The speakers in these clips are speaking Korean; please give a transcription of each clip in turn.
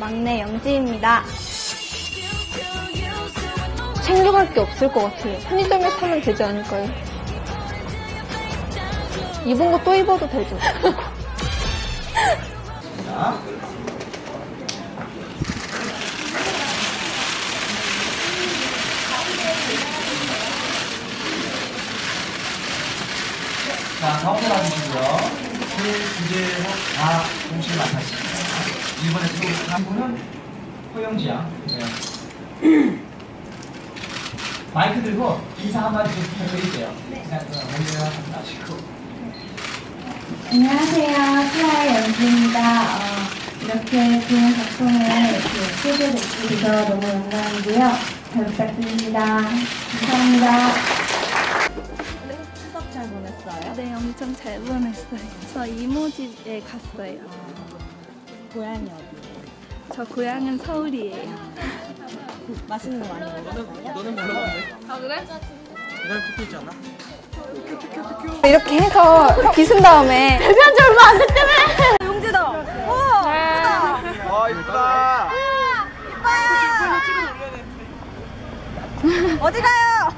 막내 영지입니다. 챙겨갈 게 없을 것 같아요. 편의점에 사면 되지 않을까요? 입은 거 또 입어도 되죠. 자. 자, 가운데 와주시고요. 그 주제로 다 동시에 맡았습니다. 이번에 또한 분은 허영지 양. 네. 마이크 들고 인사 한마디 좀 부탁드릴게요. 네. 자, 그럼 먼저 하시고. 안녕하세요. 카라의 영지입니다. 어, 이렇게 좋은 작품을 이렇게 소개해 주셔서 너무 영광이고요. 잘 부탁드립니다. 감사합니다. 추석 잘 보냈어요? 네, 엄청 잘 보냈어요. 저 이모집에 갔어요. 고향이 어디예요? 저 고향은 서울이에요. 맛있는 거 많이 먹었어요? 너는 몰라봤네. 아, 그래? 그다음 투표 있지 않나? 이렇게 해서 빗은 다음에 데뷔한 지 얼마 안 됐다며! 용지다! 우와! 아, 이쁘다. 어디 가요?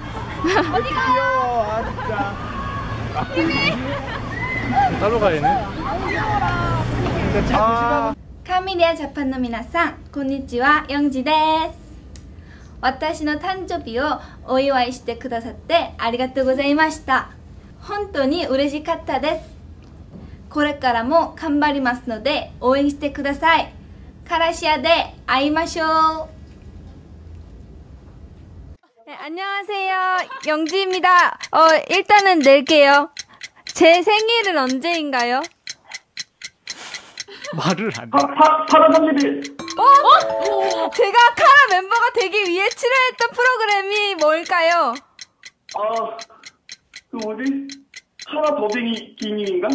귀여워, 아, 진짜. 따로 가야네. 아, カミリアジャパンの皆さん、こんにちは、ヨンジです。私の誕生日をお祝いしてくださってありがとうございました。本当に嬉しかったです。これからも頑張りますので応援してください。カラシアで会いましょう。 네, 안녕하세요. 영지입니다. 어, 일단은 낼게요. 제 생일은 언제인가요? 말을 안 해. 8월 30일 어? 제가 카라 멤버가 되기 위해 출연했던 프로그램이 뭘까요? 아, 그 뭐지? 카라 더빙이 기님인가?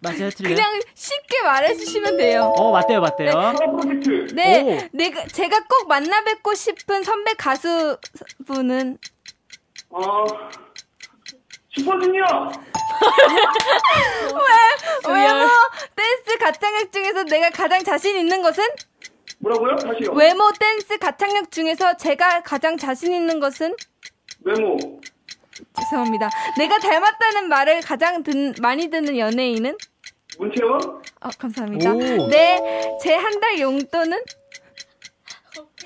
맞아요, 틀려요? 그냥 쉽게 말해주시면 돼요. 어, 맞대요, 맞대요. 카라 프로젝트 네, 내가 제가 꼭 만나 뵙고 싶은 선배 가수분은 아, 슈퍼주니어 외모 댄스 가창력 중에서 내가 가장 자신 있는 것은 뭐라고요? 다시요 외모 댄스 가창력 중에서 제가 가장 자신 있는 것은 외모 죄송합니다. 내가 닮았다는 말을 가장 듣, 많이 듣는 연예인은 문채원 어, 감사합니다. 오. 네, 제 한 달 용돈은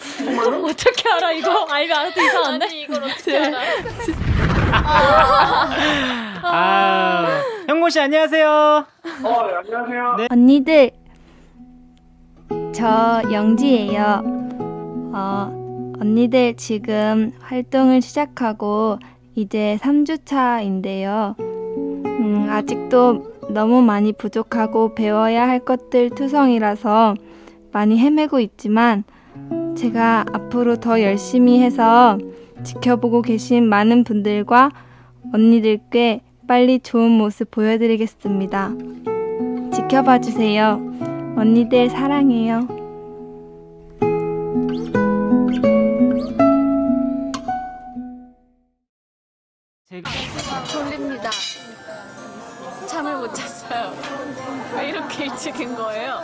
어떻게 알아 이거? 알면 알아도 이상한데? 아니 이걸 어떻게 알아? 아, 형곤 씨 안녕하세요. 어, 네, 안녕하세요 네. 언니들, 저 영지예요. 어, 언니들 지금 활동을 시작하고 이제 3주 차인데요. 음, 아직도 너무 많이 부족하고 배워야 할 것들 투성이라서 많이 헤매고 있지만 제가 앞으로 더 열심히 해서 지켜보고 계신 많은 분들과 언니들께 빨리 좋은 모습 보여드리겠습니다. 지켜봐 주세요. 언니들 사랑해요. 제가 졸립니다. 잠을 못 잤어요. 왜 이렇게 일찍인 거예요?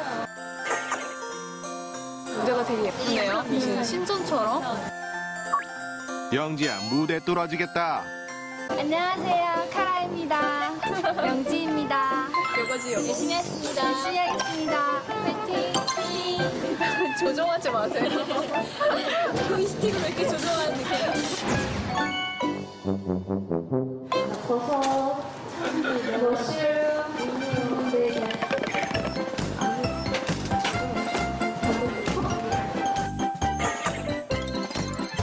무대가 되게 예쁘네요. 무슨 신전처럼. 영지야 무대 뚫어지겠다 안녕하세요. 카라입니다. 영지입니다. 요거지 요거. 열심히 했습니다. 열심히 하겠습니다. 파이팅! 조종하지 마세요. 조이스틱을 왜 이렇게 조종하는 느낌?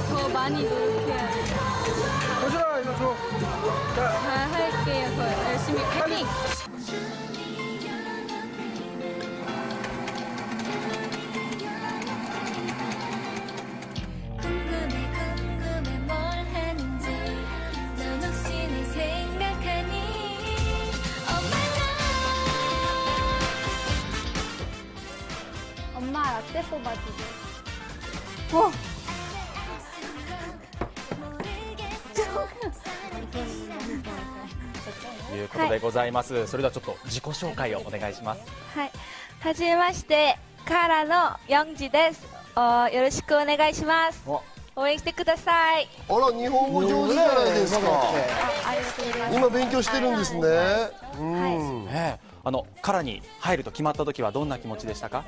더 많이 노력해야 돼 요. 호준아, 이거 줘. 잘 할게요. 더 열심히 파이팅! 엄마 라떼 뽑아주세요. 모 いうことでございます。それではちょっと自己紹介をお願いします。はい。はじめまして、からのヨンジです。およろしくお願いします。応援してください。あら日本語上手じゃないですか。今勉強してるんですねうんええあのカラに入ると決まった時はどんな気持ちでしたか？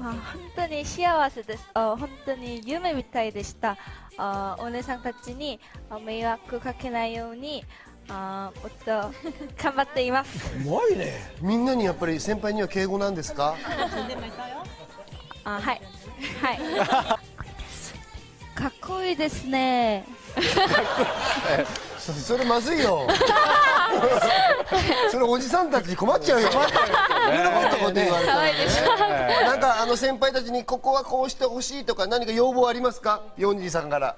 あ本当に幸せです。あ本当に夢みたいでした。あお姉さんたちにあ迷惑かけないようにあもっと 頑張っています。うまいね。みんなにやっぱり先輩には敬語なんですか？あはい。はい。かっこいいですね。そそれまずいよ。それおじさんたち困っちゃうよ。そんなこと言われたらね。なんかあの先輩たちにここはこうしてほしいとか何か要望ありますか？ヨンジさんから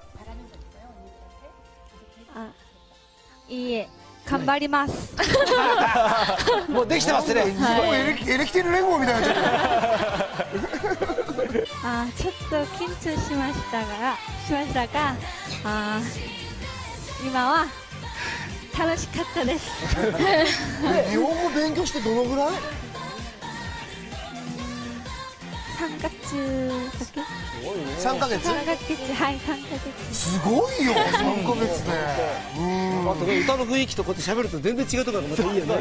いいえ頑張ります。もうできてますね。すごいエレキエレキテル連合みたいにな。あちょっと緊張しましたがしましたがあ今は楽しかったです。日本語勉強してどのぐらい？3月だけ3ヶ月3か月すごいよ、3か月で。あと歌の雰囲気とこうやってしゃべると全然違うところがまたいいよね。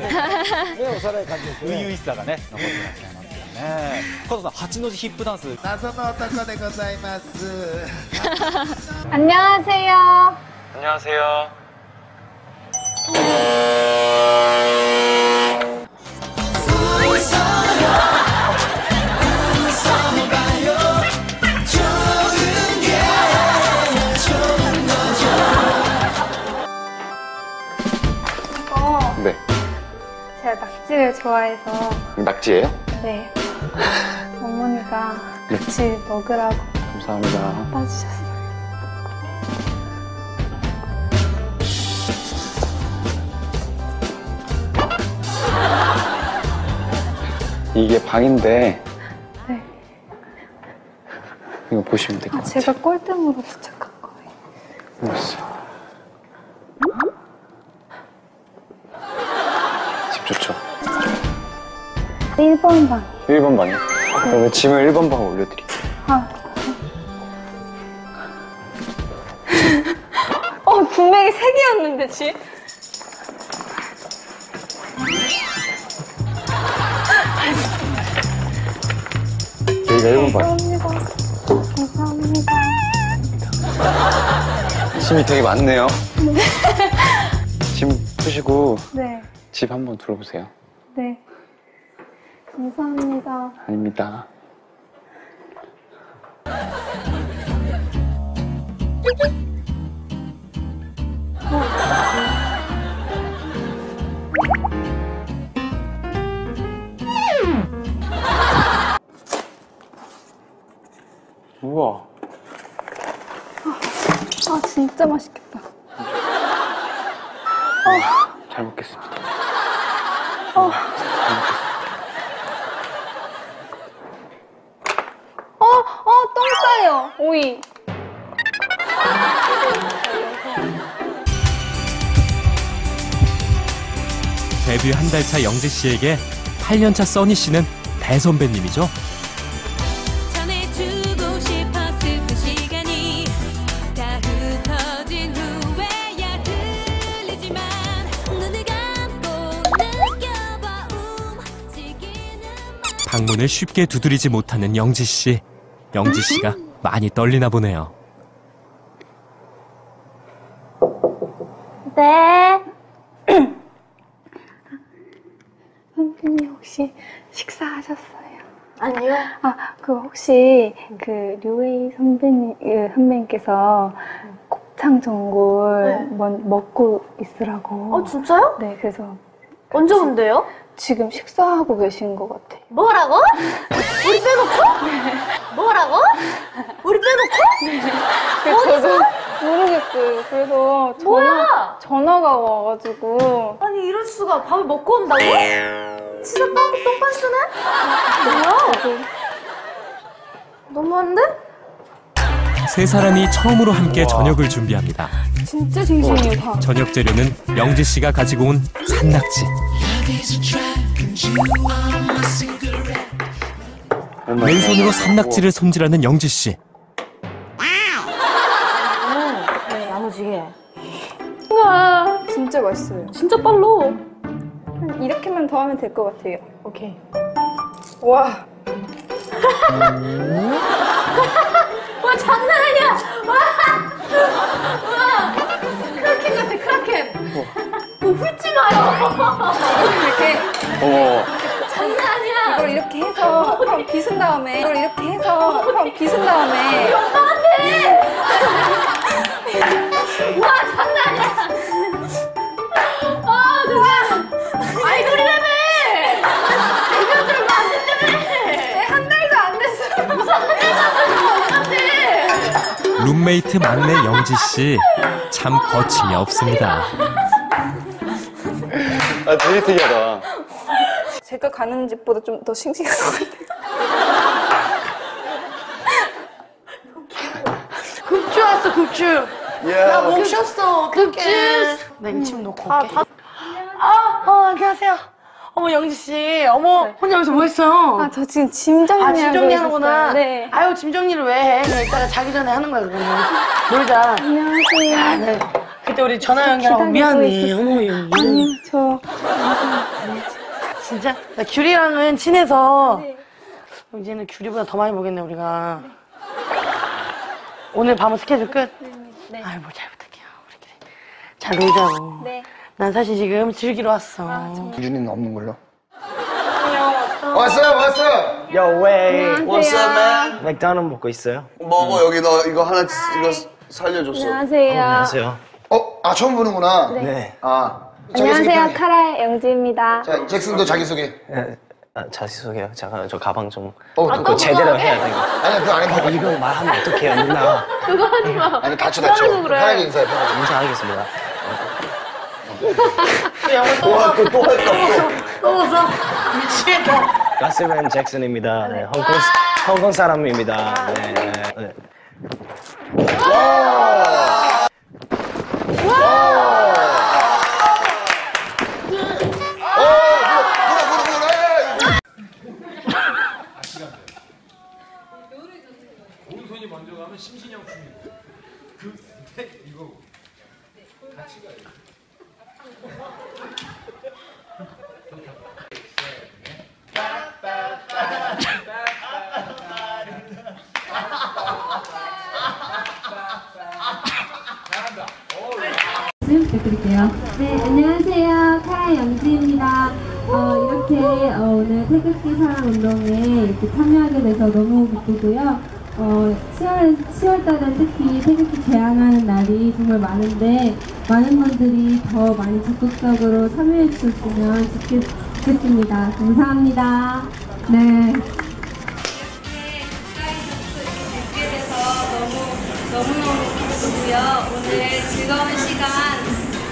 幼い感じですね。初々しさがね残ってらっしゃいますよね。加藤さん、八の字ヒップダンス。謎の男でございます。こんにちは 낙지를 좋아해서 낙지예요? 네 어머니가 네. 같이 먹으라고 감사합니다. 따주셨어요. 이게 방인데 네. 이거 보시면 될것 아, 같아요. 제가 꼴등으로 도착한 거예요. 알았어 1번 방. 1번 방이요? 그러면 짐을 1번 방에 올려드릴게요. 아. 어, 분명히 3개였는데, 집? 여기가 1번 방. 감사합니다. 감사합니다. 짐이 되게 많네요. 짐 푸시고 네, 집 한번 둘러보세요. 네. 감사합니다. 아닙니다. 우와. 아, 진짜 맛있겠다. 잘 먹겠습니다. 어. 어, 어, 똥 오이. 데뷔 한 달 차 영지 씨에게 8년 차 써니 씨는 대선배님이죠. 그 방문을 쉽게 두드리지 못하는 영지 씨. 영지 씨가 많이 떨리나 보네요. 네. 선생님 혹시 식사하셨어요? 아니요. 아, 그 혹시 그 류웨이 선배님 그 선배님께서 곱창 전골 먼- 먹고 있으라고. 어 진짜요? 네, 그래서 언제 온대요? 지금 식사하고 계신 것 같아요. 뭐라고? 우리 빼놓고? 뭐라고? 우리 빼놓고? 어디서? 모르겠어요. 그래서 전화, 전화가 와가지고. 아니, 이럴 수가. 밥을 먹고 온다고? 진짜 똥, 똥판스네? 뭐야? 너무한데? 세 사람이 처음으로 함께 저녁을 준비합니다. 진짜 싱싱해요, 다. 저녁 재료는 영지 씨가 가지고 온 산낙지. 맨손으로 산낙지를 손질하는 영지 씨. 네, 야무지게. 우와 진짜 맛있어요. 진짜 빨로. 이렇게만 더 하면 될 것 같아요. 오케이. 와. 와 장난 아니야. 와. 와. 크라켄 같아 크라켄. 뭐 훑지 마요. 이렇게 어. 장난 아니야. 이걸 이렇게 해서 그럼 빗은 다음에 이걸 이렇게 해서 그럼 빗은 다음에. 엄마한테. 와 룸메이트 막내 영지 씨. 참 거침이 없습니다. 아 되게 특이하다. 제가 가는 집보다 좀 더 싱싱한 것 같아요. 급주 왔어, 급주. 나목 쉬었어, 급주. 냉침 놓고 올게. 아, 어, 안녕하세요. 어머, 영지 씨. 어머, 혼자 여기서 뭐 했어요? 아, 저 지금 짐 정리하고 아, 짐 정리하는구나. 있었어요. 네. 아유, 짐 정리를 왜 해? 그냥 이따가 자기 전에 하는 거야, 그거는. 놀자. 안녕하세요. 야, 네. 그때 우리 전화 연결하고 기다리고 미안해. 있었어요. 어머, 영지. 아니요, 저. 진짜? 나 귤이랑은 친해서 이제는 귤이보다 더 많이 보겠네 우리가 오늘 밤은 스케줄 끝? 네. 아이 뭐잘 부탁해요 우리끼리 잘 놀자고 네. 난 사실 지금 즐기러 왔어 유준이는 없는 걸로. 왔어요, 왔어요. Yo, way. What's up, man? 맥도날드 먹고 있어요? 먹어 여기 너 이거 하나 이거 살려줬어. 안녕하세요. 안녕하세요. 어, 아 처음 보는구나. 네. 아. 자기소개 안녕하세요. 카라의 영지입니다. 자, 잭슨도 자기 소개. 네. 아, 자기소개요. 잠깐 저 가방 좀 어, 그거 제대로 해야 돼. 이거. 아니야, 그거 안 해. 아, 이거 말하면 어떡해요, 누나. 그거 하지 마. 아니 다쳐 다쳐. 편하게 인사해. 편하게. 인사하겠습니다. 영어 또또 할거 또 할거 또 웃어 미치겠다 가스맨 잭슨입니다. 네, 홍콩 홍콩 사람입니다. 네. 네. 네. 오른손이 먼저 가면 심신영 춤이고 그 밑에 이거 같이 가요. 말씀 부탁드릴게요. 네, 안녕하세요. 카라 영지입니다. 어, 이렇게 어, 오늘 태극기 사랑 운동에 이렇게 참여하게 돼서 너무 기쁘고요. 어, 10월, 10월달은 특히 태극기 개항하는 날이 정말 많은데 많은 분들이 더 많이 적극적으로 참여해 주셨으면 좋겠, 좋겠습니다. 감사합니다. 네. 너무너무 기쁘고요. 오늘 즐거운 시간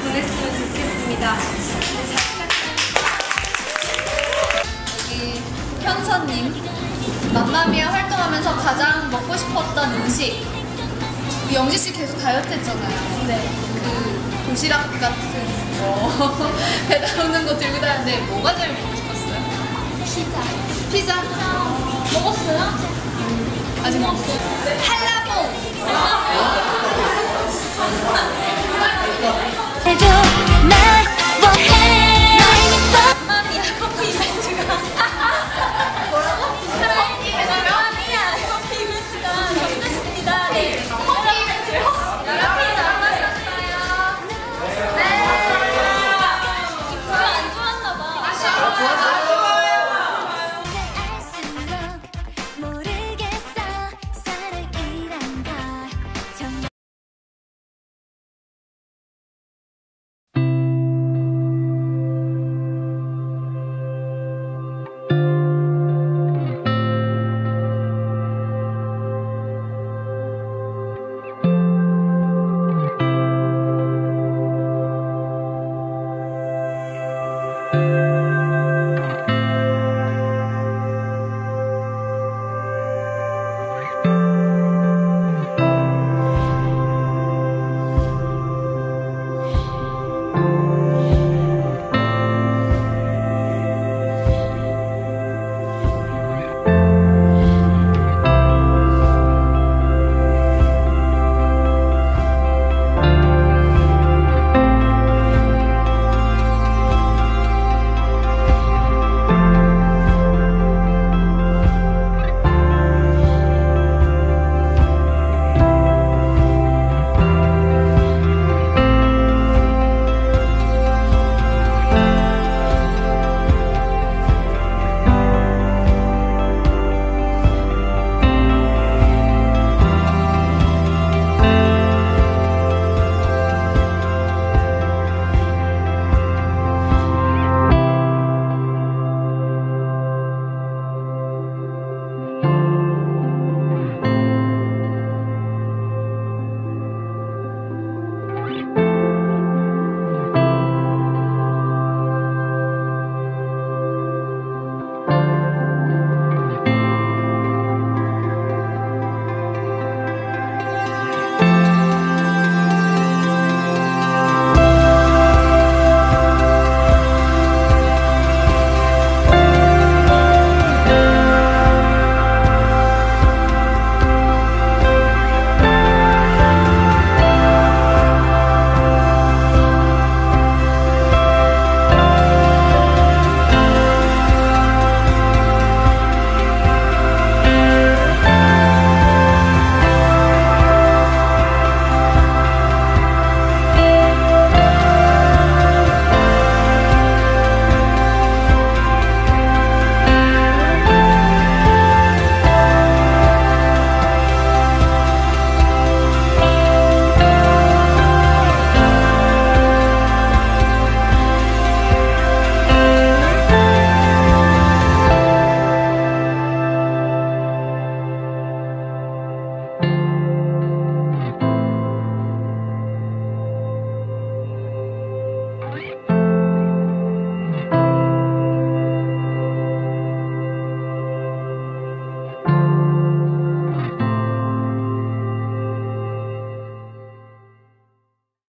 보냈으면 좋겠습니다. 여기 현서님 맘마미아 활동하면서 가장 먹고 싶었던 음식 그 영지 씨 계속 다이어트 했잖아요. 네. 그 도시락 같은 거 배달 오는 거 들고 다녔는데 뭐가 제일 먹고 싶었어요? 피자. 피자? 먹었어요? 아직 못 먹었어요. 한라봉! 한라봉! 해줘 나